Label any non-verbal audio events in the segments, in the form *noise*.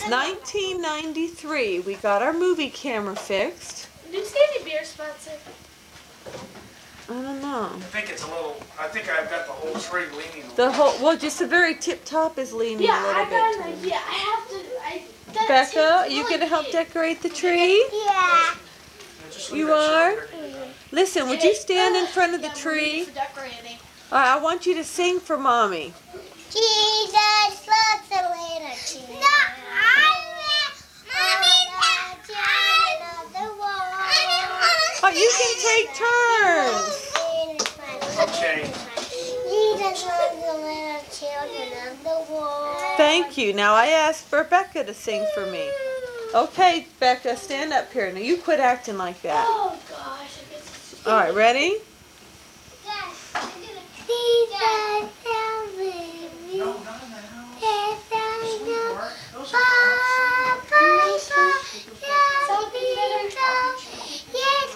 It's 1993. We got our movie camera fixed. Who's getting beer sponsor? I don't know. I think it's a little, I think I've got the whole tree leaning. The whole, well, just the very tip top is leaning Yeah, a little I bit. got an idea. I have to. I. Becca, are takes you going to help thing. decorate the tree? Yeah. You are? shit there. Listen, would you stand in front of the Yeah, tree? For decorating. All right, I want you to sing for mommy. Jesus loves a little children. No, I Oh, you can take turns. Okay. Jesus loves the little children of the world. Thank you. Now I asked Rebecca to sing for me. Okay, Becca, stand up here. Now you quit acting like that. Oh gosh. All right, ready? Jesus loves me. No, not in the house. Yes, I know. Sweetheart, those are Papa, yes, yes, Well, that's too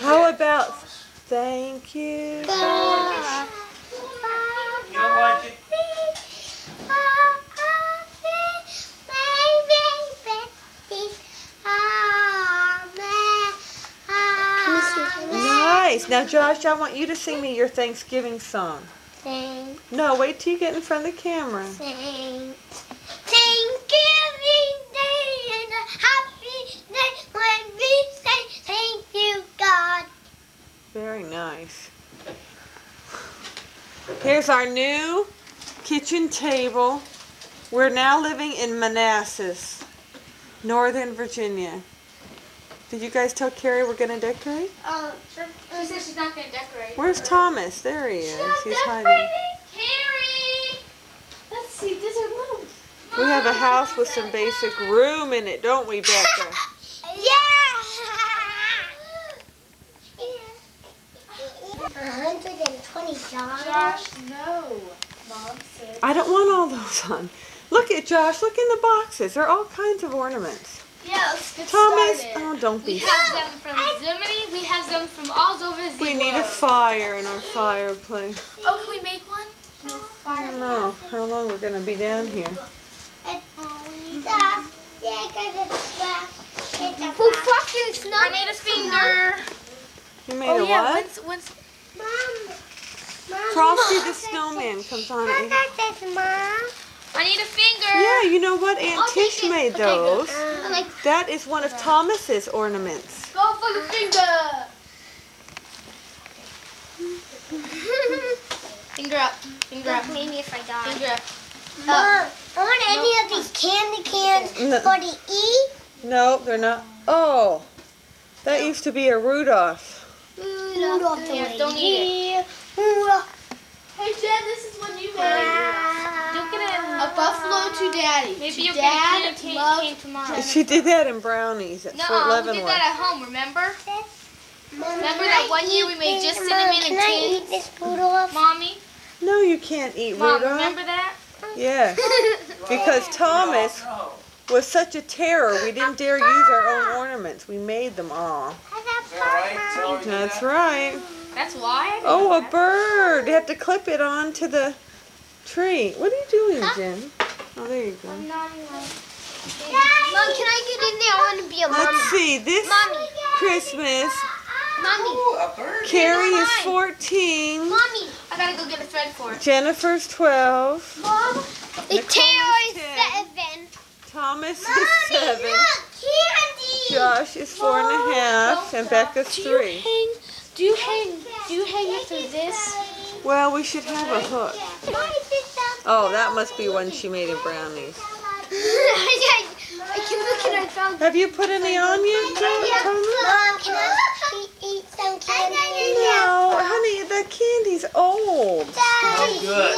How about thank you? Nice. Now, Josh, I want you to sing me your Thanksgiving song. Thank, No, wait till you get in front of the camera. thank, Thanksgiving Day and a happy day when we say thank you, God. Very nice. Here's our new kitchen table. We're now living in Manassas, Northern Virginia. Did you guys tell Carrie we're going to decorate? Uh, she said she's not gonna decorate. Where's Thomas? There he is. She's He's hiding. Carrie. Let's see. There's a little. We have a house with some basic room in it, don't we, Becca? hundred and twenty dollars. Josh, no. Mom said. I don't want all those on. Look at Josh. Look in the boxes. There are all kinds of ornaments. Yeah, let's get Thomas, started. oh, don't be. We be. have them from Zimini. We have them from all over the We need a fire in our fireplace. Oh, can we make one? No I don't know how long we're going to be down here. Who fucking snuck? I need a finger. You made Oh a yeah, what? when's when's Mom. Mom. Frosty the Snowman comes on. I at- got Mom. I need a finger. Yeah, you know what? Aunt I'll Tish made Okay, those. I like That is one of Thomas's ornaments. go for the finger. *laughs* Finger up. Finger up. Maybe if I got Finger up. Uh, Mom, aren't any of these candy cans No. for the E? No, they're not. Oh, that used to be a Rudolph. Rudolph the Yeah, don't eat it. Rudolph. Hey Jen, this is what you made. Don't get it. A buffalo to daddy. Maybe you'll get a candy cane, cane tomorrow. She did that in brownies at No, Fort we did that at home. Remember? Mom, Remember that one year we made just cinnamon and Can I tea? eat this Rudolph? Mommy, No, you can't eat mom, Rudolph. remember that? Yeah, *laughs* because Thomas was such a terror. We didn't dare use our own ornaments. We made them all. Is that right? Is that what we did That's right. That's why. Oh, a bird. You have to clip it onto the tree. What are you doing, Jen? Oh, there you go. I'm not even... Mom, can I get in there? I want to be a mom. Let's mama. see. This Mommy. Christmas, Mommy. Ooh. Carrie is 14. Mommy. I gotta go get a thread for it. Jennifer's 12. Mom. The Nicole tail is is 10. seven. Thomas is Mommy, 7. look, candy. Josh is four and a half. And Becca's Do you 3. hang? Do you hang? Do you hang it through this? Well, we should have a hook. Oh, that must be one she made in brownies. *laughs* I can look at. Have you put any on yet, Jo- Thomas? Mom, can I eat some candy? No, honey, the candy's old. Smells oh, good.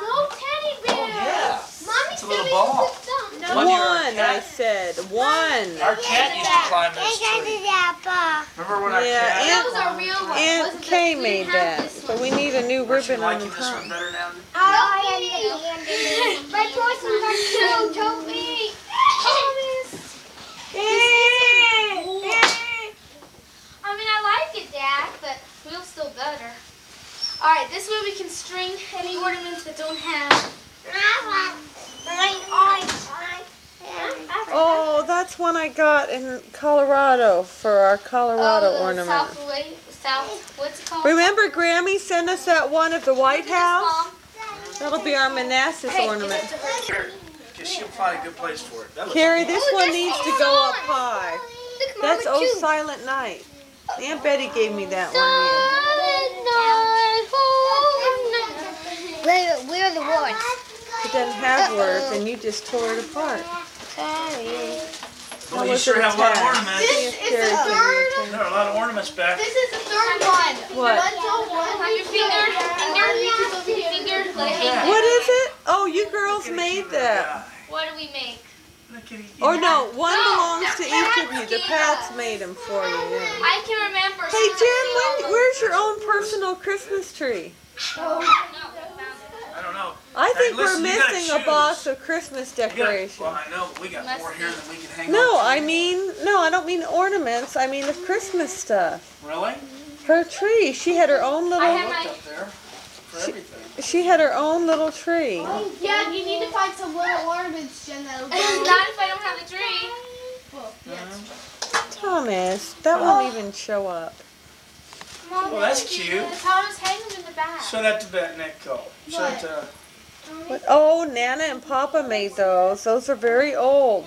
No teddy Oh, yeah. Mommy It's a little ball. One, One I said. One. Our cat used to climb this tree. Remember when our Yeah, cat? and- Those are real ones. Aunt Wasn't Kay made that. this So we need a new Aren't you ribbon on the liking this one top. better now? Oh, My person *laughs* got so Toby. I mean, I bring any ornaments that don't have. Oh, that's one I got in Colorado for our Colorado oh, ornament. South, Lake, South, what's it called? Remember Grammy sent us that one of the White House? That'll be our Manassas Hey, ornament. Because she'll find a good place for it. Carrie, this Oh, one needs to is go up high. Look, That's Mama, Oh. Silent Night. Aunt Betty gave me that one. Where, where are the words? It doesn't have words, and you just tore it apart. Sorry. Well, you sure it have a lot of ornaments. See if Carrie can read it. There are a lot of ornaments back. This is the third one. What? Your finger, finger, finger, let. What is it? Oh, you girls made that. What do we make? Look at you. Or no, one No, belongs to each of you. The gave Pats made them for you. yeah. I can remember. Hey since Jen, I've seen when, where's your own personal Christmas tree? those. I don't know. I Hey, think listen, we're missing a box of Christmas decorations. Well, I know, but we got more here than we can hang on No. I mean, no, I don't mean ornaments. I mean the Christmas stuff. Really? Her tree. She had her own little. I little. have my. up there for everything. She had her own little tree. Oh, yeah, you need to find some little ornaments, Jen, that'll. *laughs* Not if I don't have a tree. Well, yes. Uh-huh. Thomas, oh, that won't oh. even show up. Mom, Well, that's cute. Thomas, hang them in the back. Show that to Bet Nico. Show it to. What? Oh, Nana and Papa made those. Those are very old.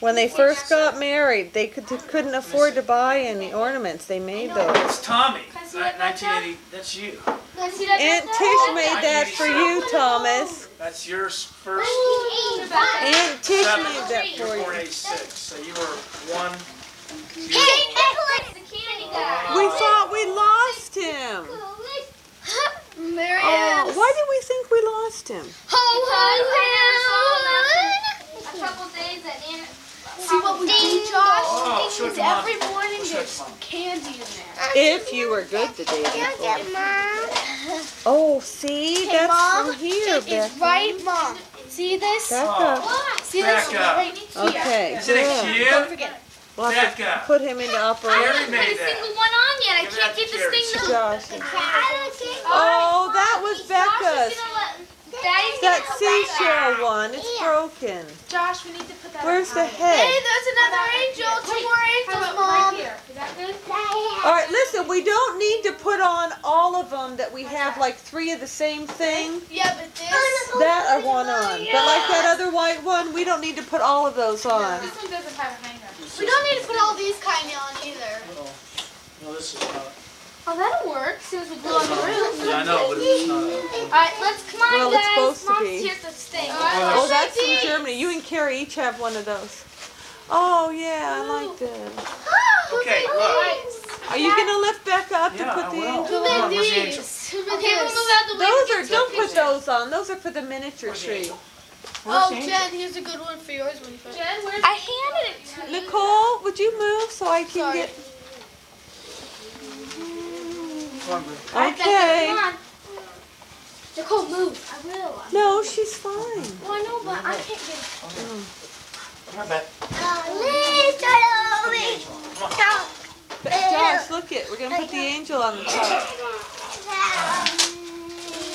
When they first got married, they could, couldn't afford to buy any ornaments. They made those. It's Tommy. Can I see Ni- that back 1980. That's you. Let's see that Aunt Tish made that for you, Thomas. That's yours first. Aunt Tish Seven. made that You're for born you. age six, so you were one. two, Hey, Nicholas, the candy guy. We thought we lost him. There he Oh, is. why did we think him? Ho, ho, A couple days that Nana. See what we do, Josh? Oh, show it Is to mom. every morning there's candy in there. If you were good the day before. Oh, see, Hey, that's Mom, from here, It is Becca. right, Mom. See this? Becca. See this? Becca. Right here. Okay, Isn't it good. Don't forget it. We'll have to Becca. put him into I operation. Carrie haven't put a that. single one on yet. I can't get this thing. Josh. Oh, that was Josh Becca's. Gonna let- Daddy's That seashell one. It's broken. Josh, we need to put that Where's the head? Hey, there's another angel. Two more How angels, about Mom. right here? Is that good? All right, listen, we don't need to put on all of them that we have like three of the same thing. Yeah, but this. That I want on. But like that other white one, we don't need to put all of those on. This one doesn't have a hanger. We don't need to put all these kind on either. No, this is not. Oh, that'll work. As soon as we glue on the roof. Yeah, I know, but it's not. All right, let's come on, Well, it's guys. supposed to Mom's be. here to stay. Oh, oh that's from Germany. You and Carrie each have one of those. Oh, yeah, I like oh. that. *gasps* Okay, look. Are you going to lift Becca up to put the angel Come on? on, where's the angel? Okay, we'll move out the way. Those are, don't put those on. Those are for the miniature Where's tree. angel? Oh, the angel? Jen, here's a good one for yours when you find Jen, where's I handed it to you. Nicole, would you move so I can Sorry. get. Come on, Boo. Okay. Come on. Nicole, move. I will. No, she's fine. Well, I know, but I can't get Come on, Bet. Uh, Josh, look it. We're going to put the angel on the top.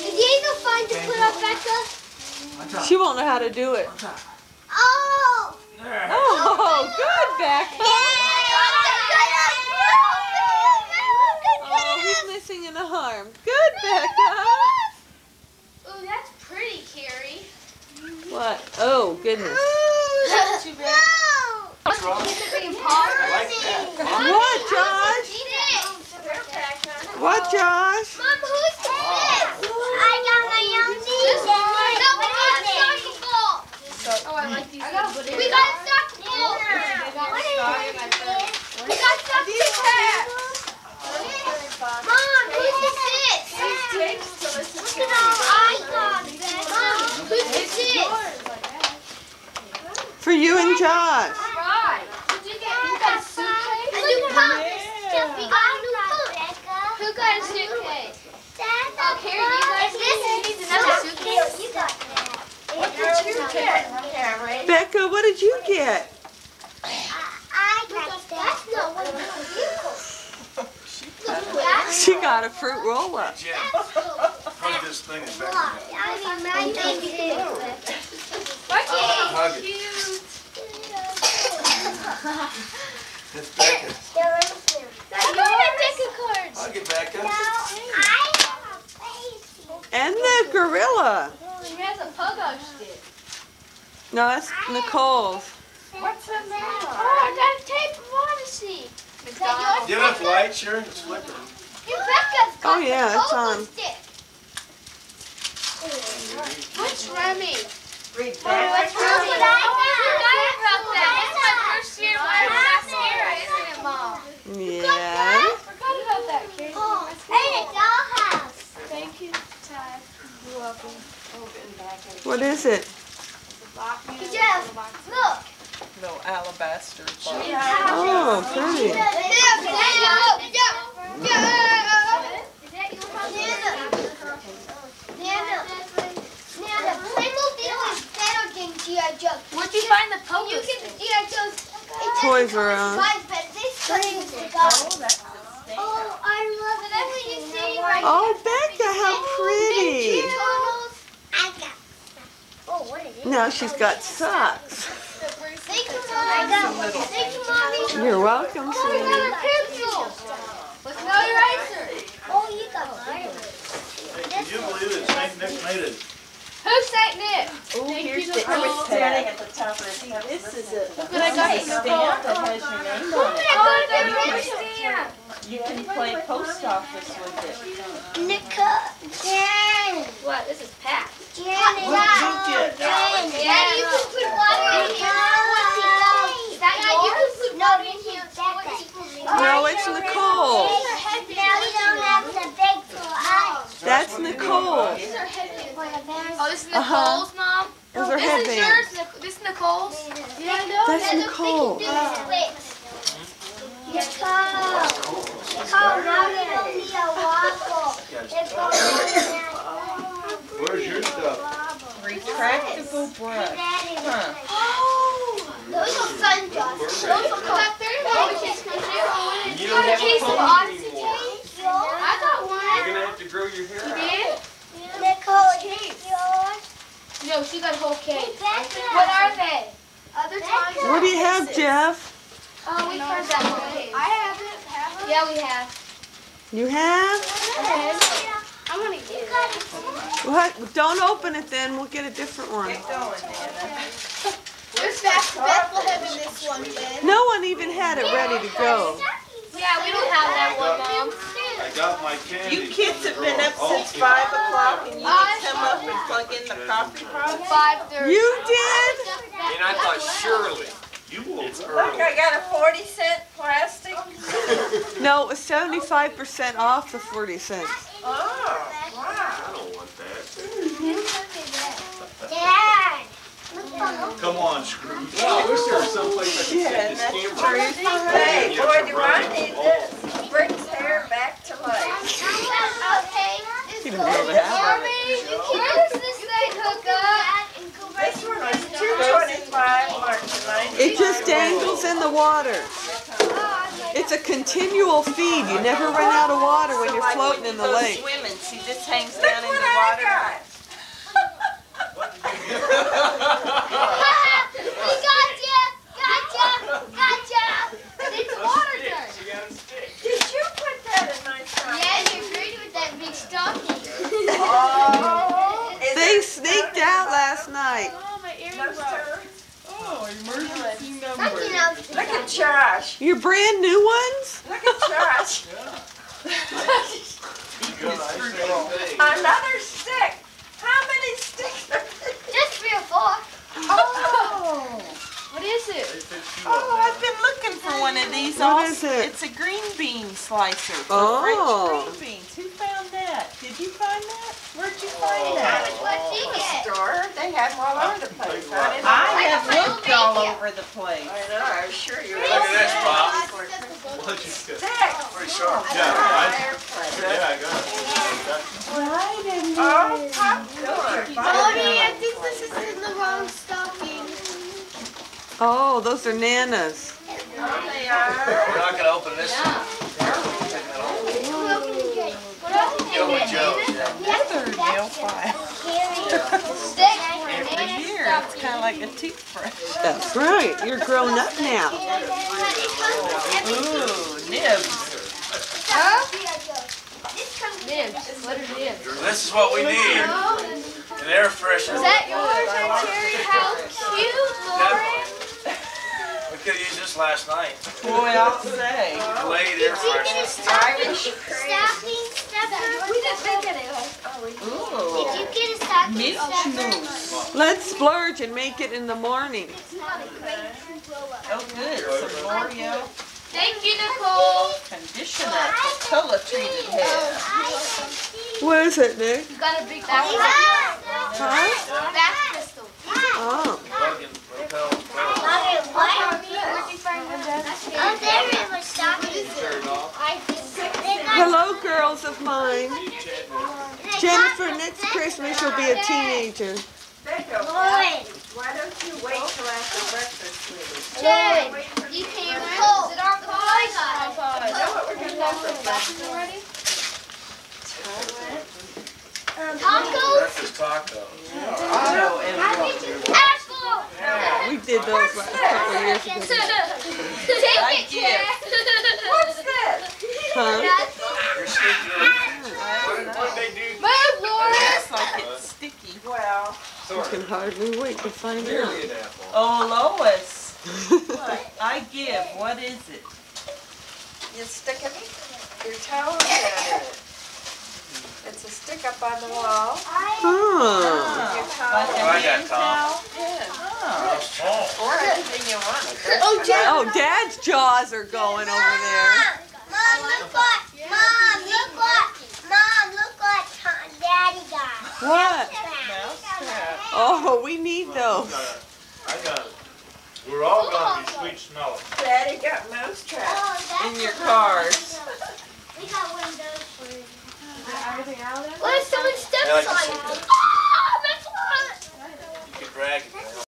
Is the angel fine to put up, Becca? On. She won't know how to do it. Oh! Oh, *laughs* good, Becca. Oh, he's missing an arm. Good, Becca. Ooh, that's pretty, Carrie. What? Oh, goodness. That's too bad. What's wrong? I like that. What, Josh? What, Josh? Mom, who's this? I got my own This DJ. one? No, we got a soccer ball. Oh, I like these. I got a We got a soccer ball. What is this? We got soccer ball. Mom, who's this? Look at our icons. Mom, who's this? For you and Josh. Right. Did you get you got a suitcase? A new pump. We got a new. Who got a suitcase? Oh, Carrie, you guys this need another suitcase? You got that. What'd you get? Becca, what did you get? I got that. That's not one of the vehicles. She got a fruit roll up. Jen. This thing is back there. I mean, my baby Hug it. It's Becca. I'm gonna take a card. Hug it, Becca. And the gorilla. She has a pogo stick. No, that's Nicole's. What's oh, the matter? Oh, I got tape of honesty. Is that Do you have enough light, Sharon? It's flickering. yours? Rebecca's got Oh, yeah, the it's pogo on. stick. What's Remy? Read What's Remy? I forgot about that. It's my first year wearing mascara, isn't it, Mom? Yeah. Forgot about that, Kate. Oh, and a dollhouse. Thank you, Tad. You're welcome. What is it? Jeff, look. Little alabaster box. Oh, pretty. Oh, Where'd you find the pogo You stick? can G.I. Joe's. Toys R Us. But this thing is gone. Oh, I love it. That's what you see right Oh, Becca, how pretty. Oh, what is? Now she's got socks. Thank you, Mom. Thank you, Mommy. You're welcome, Oh, sweetie. got a pencil. What's no eraser? Oh, you got mine. Can you believe it? Saint Nick made it. Who sang? Oh, here's you, the Nicole. standing at the top of the steps. This is a Look what I got you, stamp Nicole. that oh, has your name Oh, on it. I got a pencil. You can play post office with it. Nicole. Jan. What? This is Pat. Jan. Jan. Jan. you oh, can put water in here. Oh, is that you can put water in here. No, it's Nicole. Now you don't have the big eyes. That's Nicole. Oh, this is Uh-huh. Nicole's mom? Those are This is yours? headbands. This is Nicole's? Yeah, I know. That's Nicole. Nicole. Nicole, now you don't need a waffle. Where's your stuff? Retractable brush. Huh. Oh, those are sundrops. Those are cut You got a case of Odyssey tape. I got one. You're gonna have to grow your hair out. Nicole, yours. No, she got whole cake. What are they? Other times. What do you have, Jeff? Oh, we've heard that whole cake. I have it. Have Yeah, we have. You have? I'm gonna get it. What? Don't open it then. We'll get a different one. Get going, Nana. There's Beth- Bethlehem in this one, Ben. No one even had it ready to go. Yeah, we don't have that one, Mom. I got my candy. You kids have been up girl. since five o'clock and you didn't come up and plug in the coffee pot? Five thirty. You did? And I thought surely you will. It's Look. I got a forty cent plastic. *laughs* No, it was 75% off the 40 cents. Oh, wow. I don't want that. Dad. Come on, Scrooge. I wish there was someplace I could Yeah, sit this true. camera. Hey, boy, do I need this. Brings hair back to life. Okay. You didn't know they it. Where does this thing hook up? This one was two twenty-five, March. It just dangles in the water. It's a continual feed. You never run out of water when you're floating in the lake. Swimming, she just hangs down in the water. *laughs* We got ya! Gotcha! Gotcha! It's water dirt. She got a stick. Did you put that in my trunk? Yeah, you're great with that big stocking. Oh. Is They it sneaked out last night. most her? Oh, emergency Something else. Look at Josh. Your brand new ones? Look at Josh. Good, *laughs* *laughs* I say thing. Another stick. How many sticks? Just three or four. Oh. *laughs* What is it? They fixed you Oh. I've been looking for one of these. What all- is it? It's a green bean slicer Oh. French green beans. Who found that? Did you find that? Where'd you find oh. that? What'd she get? Store. They had them all over the place. I didn't I know. have looked all over the place. I know. I'm sure you're. Look at this, Bob. What'd you get? Stick. Pretty sharp. Yeah, I, yeah, I got it. Oh, popcorn. Mommy, I think this is in the wrong stocking. Oh, those are Nana's. They are. We're not gonna open this. one. Who opened the gate? What else did Go you with get? Joe. Another nail file. For years, it's kind of like a toothbrush. That's right. You're grown up now. Ooh, nibs. Huh? Nibs. What are nibs? This is what we need. An air freshener. Is that yours, Terry? How cute, Lauren. We could have used this last night. Boy, I'll say. Delayed air freshener. Stocking Stocking stuffer? We didn't think of it. Ooh. Did you get a stocking stuffer? Let's splurge and make it in the morning. Oh, good. Some L'Oreal Thank you, Nicole. conditioner for color treated hair. Oh, what is it, Nick? You got a big back, Huh? back crystal. Oh. Plug and repel. Okay, what? Oh, there it was stocking. Hello, girls of mine. Jennifer, next Christmas you'll be a teenager. Lauren. Why don't you wait till after breakfast, sweetie? Jen, you came Nicole. Is it our pause? You know what we're gonna have for breakfast? already? Tacos? Breakfast tacos. Auto and Apple. We did those last couple of years ago. Take it, Jen. What's that? Huh? You're sneaking. What did they do? Move, Lauren. Looks like it's sticky. Well. I can hardly wait to find out. Oh, Lois. *laughs* I give. What is it? You stick it, your toes in it. It's a stick up on the wall. Huh. Your Like towel, a Oh, I got Oh, anything you want. *laughs* Oh, Dad. oh, Dad's jaws are going Mom, over there. Mom, look what. Mom, look what. Mom, look what Daddy got. What? Oh, we need those. I got it. We're all going to be sweet smelling. Daddy got mouse oh, traps in your cars. We got windows. of those for you. Everything out there? Ah, what if someone steps on you? Oh, that's one! You can drag it.